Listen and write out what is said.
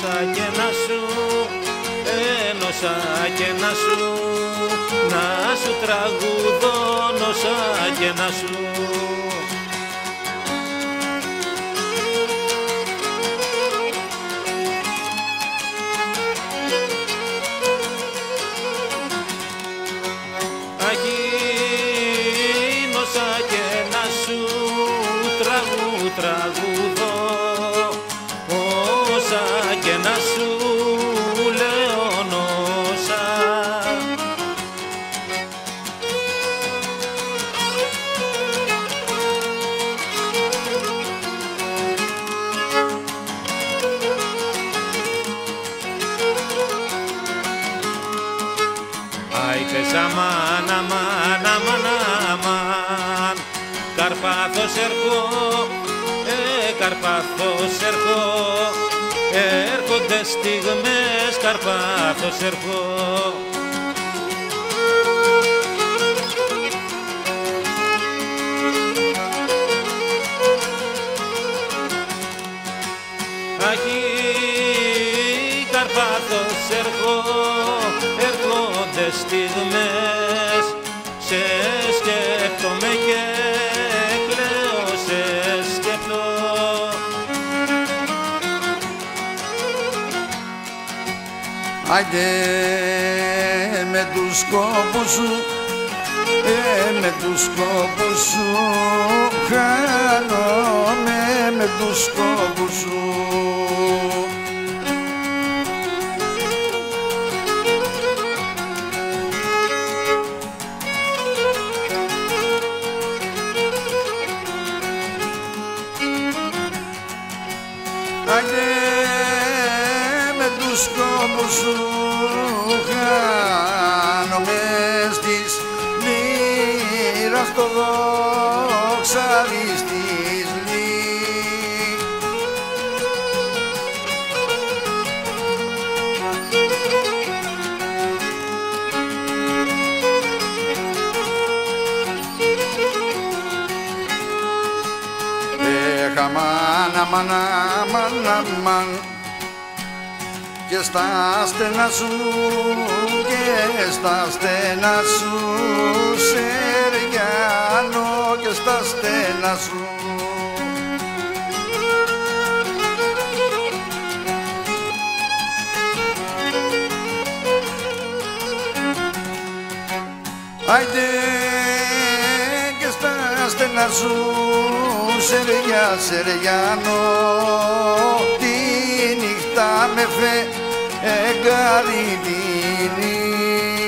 Ένωσα και να σου, ένωσα και να σου να σου τραγουδώ νόσα και να σου αμάν, αμάν, αμάν, αμάν Καρπάθος ερχό, ε, Καρπάθος ερχό Έρχονται στιγμές, Καρπάθος ερχό Αχι, Καρπάθος ερχό, έρχονται στιγμές Σε σκέπτομαι και κλαίω, σε σκέπτω Άιντε με τους σκόπους σου ε, με τους σκόπους σου. Χάνομαι με τους σκόπους σου με τους σκόπους σου χάνομαι στις λύρας το δόξαλι στις λύ. Έχαμαν, αμαν, αμαν, αμαν και στα στενά σου και στα στενά σου Σεριάνο και στα στενά σου. Άιντε και στα στενά σου Σεριά, Σεριάνο τα με φεγγαριδίνει